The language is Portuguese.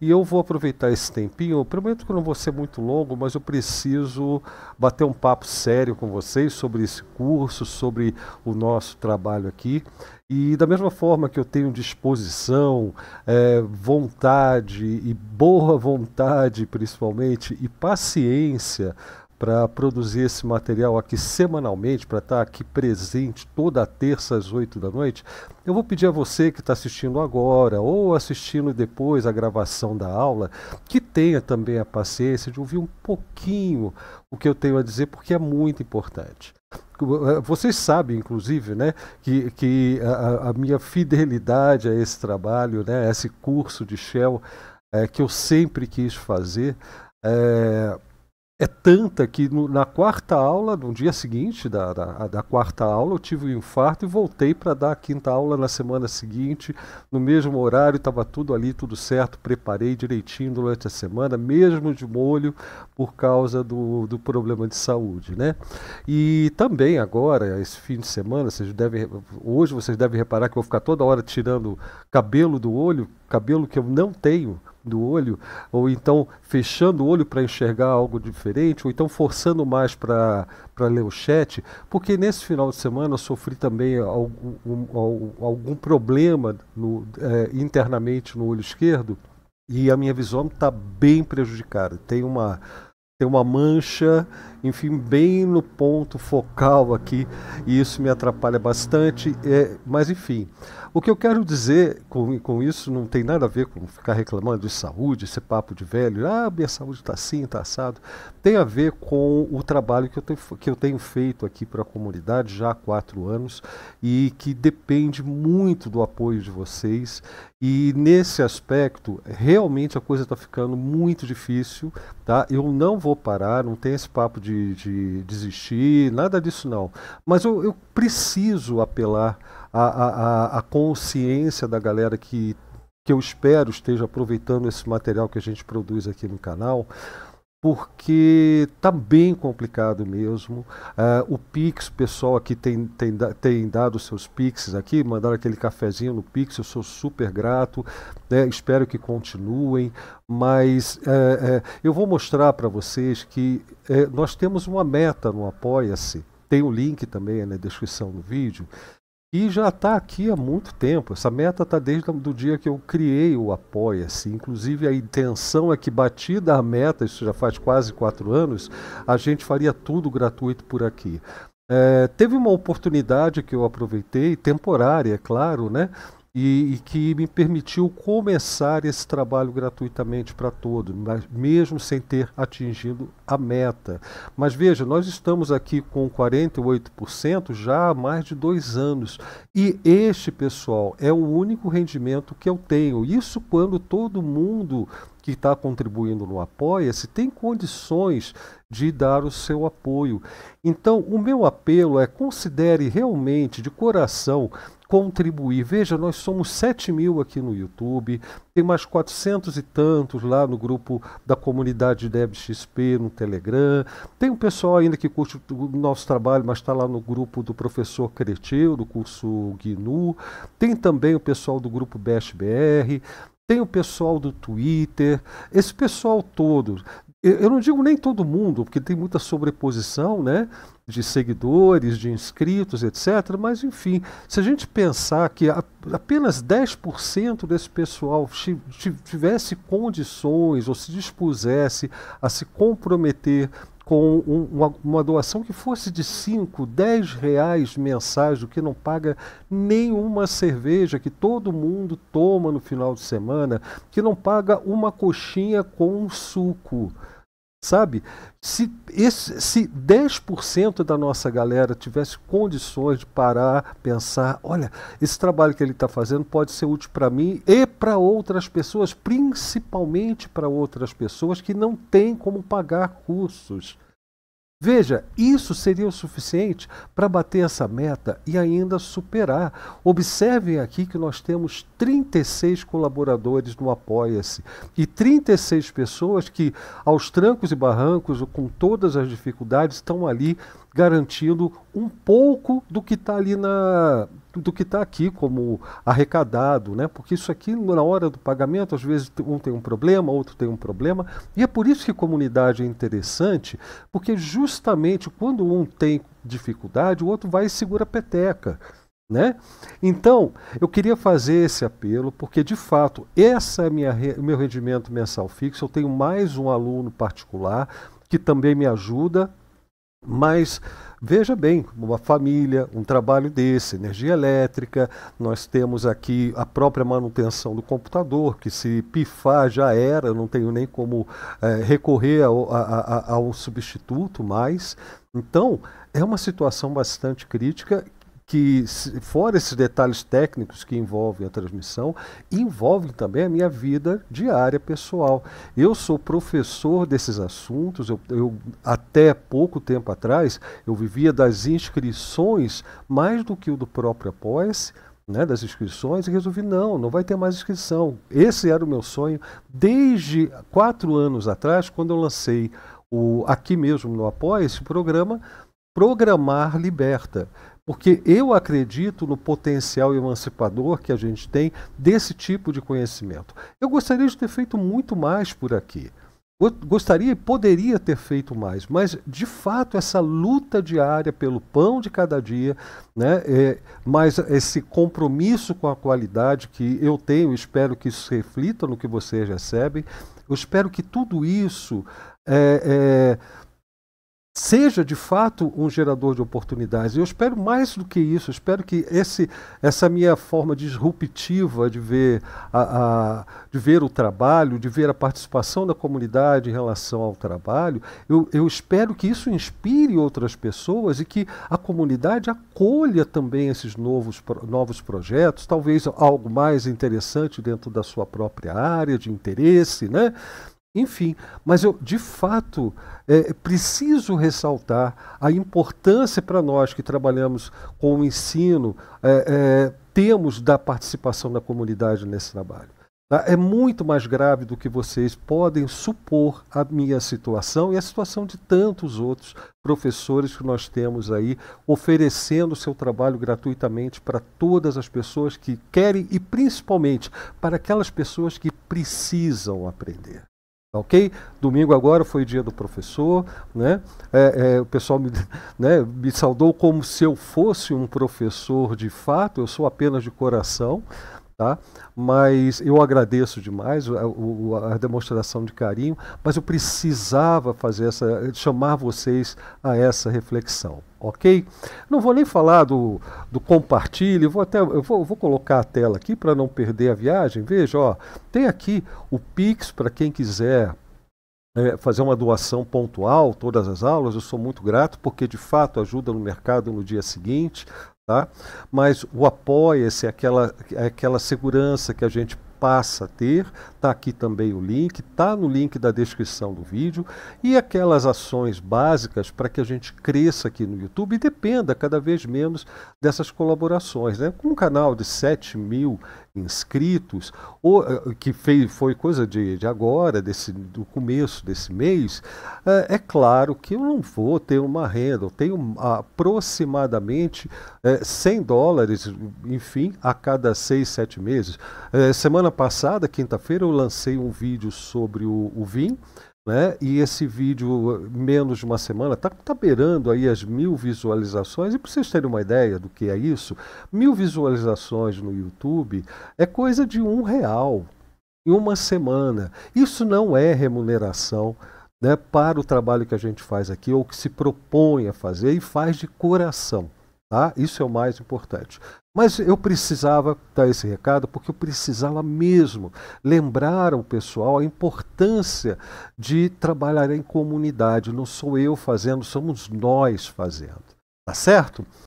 E eu vou aproveitar esse tempinho. Eu prometo que não vou ser muito longo, mas eu preciso bater um papo sério com vocês sobre esse curso, sobre o nosso trabalho aqui. E da mesma forma que eu tenho disposição, é, vontade e boa vontade, principalmente, e paciência para produzir esse material aqui semanalmente, para estar tá aqui presente toda terça às 8 da noite, eu vou pedir a você que está assistindo agora ou assistindo depois a gravação da aula, que tenha também a paciência de ouvir um pouquinho o que eu tenho a dizer, porque é muito importante. Vocês sabem, inclusive, né, que, que a, a minha fidelidade a esse trabalho, né, a esse curso de Shell, é, que eu sempre quis fazer, é, é tanta que no, na quarta aula, no dia seguinte da, da, da, quarta aula, eu tive um infarto e voltei para dar a quinta aula na semana seguinte, no mesmo horário, estava tudo ali, tudo certo, preparei direitinho durante a semana, mesmo de molho, por causa do, do problema de saúde. Né? E também agora, esse fim de semana, vocês devem, hoje vocês devem reparar que eu vou ficar toda hora tirando cabelo do olho, cabelo que eu não tenho do olho, ou então fechando o olho para enxergar algo diferente, ou então forçando mais para ler o chat, porque nesse final de semana eu sofri também algum, um, algum problema no, é, internamente no olho esquerdo e a minha visão está bem prejudicada. Tem uma tem uma mancha, enfim, bem no ponto focal aqui, e isso me atrapalha bastante. É, mas, enfim, o que eu quero dizer com, com isso não tem nada a ver com ficar reclamando de saúde, esse papo de velho, ah, minha saúde está assim, está assado. Tem a ver com o trabalho que eu tenho, que eu tenho feito aqui para a comunidade já há quatro anos e que depende muito do apoio de vocês. E nesse aspecto, realmente a coisa está ficando muito difícil. Tá? Eu não vou parar, não tem esse papo de, de desistir, nada disso não. Mas eu, eu preciso apelar à, à, à consciência da galera que, que eu espero esteja aproveitando esse material que a gente produz aqui no canal porque está bem complicado mesmo. Uh, o Pix, o pessoal aqui tem, tem, tem dado seus Pix aqui, mandaram aquele cafezinho no Pix, eu sou super grato, né? espero que continuem, mas uh, uh, eu vou mostrar para vocês que nós temos uma meta no Apoia-se, tem o link também na descrição do vídeo, e já está aqui há muito tempo. Essa meta está desde o dia que eu criei o Apoia-se. Inclusive, a intenção é que, batida a meta, isso já faz quase quatro anos, a gente faria tudo gratuito por aqui. É, teve uma oportunidade que eu aproveitei, temporária, é claro, né? E, e, que me permitiu começar esse trabalho gratuitamente para todos, mesmo sem ter atingido a meta. Mas veja, nós estamos aqui com 48% já há mais de dois anos. E este, pessoal, é o único rendimento que eu tenho. Isso quando todo mundo que está contribuindo no Apoia-se tem condições de dar o seu apoio. Então, o meu apelo é considere realmente, de coração, contribuir. Veja, nós somos 7 mil aqui no YouTube, tem mais 400 e tantos lá no grupo da comunidade DebXP no Telegram. Tem um pessoal ainda que curte o nosso trabalho, mas está lá no grupo do professor Creteu, do curso GNU. Tem também o pessoal do grupo BSBR. Tem o pessoal do Twitter, esse pessoal todo. Eu não digo nem todo mundo, porque tem muita sobreposição, né? de seguidores, de inscritos, etc. Mas, enfim, se a gente pensar que apenas 10% desse pessoal tivesse condições ou se dispusesse a se comprometer com uma, uma, doação que fosse de 5, 10 reais mensais, o que não paga nenhuma cerveja que todo mundo toma no final de semana, que não paga uma coxinha com um suco. Sabe? Se, esse, se 10% da nossa galera tivesse condições de parar, pensar, olha, esse trabalho que ele está fazendo pode ser útil para mim e para outras pessoas, principalmente para outras pessoas que não têm como pagar cursos. Veja, isso seria o suficiente para bater essa meta e ainda superar. Observem aqui que nós temos 36 colaboradores no Apoia-se e 36 pessoas que, aos trancos e barrancos, com todas as dificuldades, estão ali garantindo um pouco do que está ali na do que está aqui como arrecadado, né? porque isso aqui, na hora do pagamento, às vezes um tem um problema, outro tem um problema, e é por isso que comunidade é interessante, porque justamente quando um tem dificuldade, o outro vai e segura a peteca. Né? Então, eu queria fazer esse apelo, porque de fato, esse é minha, meu rendimento mensal fixo. Eu tenho mais um aluno particular que também me ajuda, mas veja bem, uma família, um trabalho desse, energia elétrica, nós temos aqui a própria manutenção do computador, que se pifar já era, não tenho nem como é, recorrer ao, a, a, ao substituto mais. Então, é uma situação bastante crítica que, fora esses detalhes técnicos que envolvem a transmissão, envolvem também a minha vida diária pessoal. Eu sou professor desses assuntos, eu, eu até pouco tempo atrás, eu vivia das inscrições mais do que o do próprio apoia-se, né, das inscrições e resolvi não, não vai ter mais inscrição. Esse era o meu sonho desde quatro anos atrás, quando eu lancei o aqui mesmo no Apoia esse programa Programar Liberta porque eu acredito no potencial emancipador que a gente tem desse tipo de conhecimento. Eu gostaria de ter feito muito mais por aqui. Gostaria e poderia ter feito mais, mas de fato essa luta diária pelo pão de cada dia, né, é, mas esse compromisso com a qualidade que eu tenho, espero que isso reflita no que vocês recebem, eu espero que tudo isso é, é, seja de fato um gerador de oportunidades. Eu espero mais do que isso, eu espero que esse, essa minha forma disruptiva de ver, a, a, de ver o trabalho, de ver a participação da comunidade em relação ao trabalho, eu, eu espero que isso inspire outras pessoas e que a comunidade acolha também esses novos, novos projetos, talvez algo mais interessante dentro da sua própria área de interesse, né? Enfim, mas eu de fato é, preciso ressaltar a importância para nós que trabalhamos com o ensino, é, é, temos da participação da comunidade nesse trabalho. Tá? É muito mais grave do que vocês podem supor a minha situação e a situação de tantos outros professores que nós temos aí oferecendo seu trabalho gratuitamente para todas as pessoas que querem e principalmente para aquelas pessoas que precisam aprender. Ok? Domingo agora foi dia do professor, né? É, é, o pessoal me, né, me saudou como se eu fosse um professor de fato, eu sou apenas de coração, Tá? Mas eu agradeço demais a, a, demonstração de carinho, mas eu precisava fazer essa, chamar vocês a essa reflexão, ok? Não vou nem falar do, do compartilhe, vou até eu vou, vou colocar a tela aqui para não perder a viagem. Veja, ó, tem aqui o Pix para quem quiser é, fazer uma doação pontual, todas as aulas, eu sou muito grato, porque de fato ajuda no mercado no dia seguinte. Tá? Mas o apoia-se, aquela, aquela segurança que a gente passa a ter, está aqui também o link, está no link da descrição do vídeo, e aquelas ações básicas para que a gente cresça aqui no YouTube e dependa cada vez menos dessas colaborações. Né? Com um canal de 7 mil inscritos, ou, eh, que fez, foi coisa de, de agora, desse, do começo desse mês, é, é, claro que eu não vou ter uma renda, eu tenho aproximadamente é, 100 dólares, enfim, a cada 6, 7 meses. É, semana passada, quinta-feira, eu lancei um vídeo sobre o, o né? E esse vídeo, menos de uma semana, está tá beirando aí as mil visualizações. E para vocês terem uma ideia do que é isso, mil visualizações no YouTube é coisa de um real em uma semana. Isso não é remuneração né, para o trabalho que a gente faz aqui, ou que se propõe a fazer e faz de coração. Tá? Isso é o mais importante. Mas eu precisava dar esse recado porque eu precisava mesmo lembrar ao pessoal a importância de trabalhar em comunidade. Não sou eu fazendo, somos nós fazendo. Tá certo?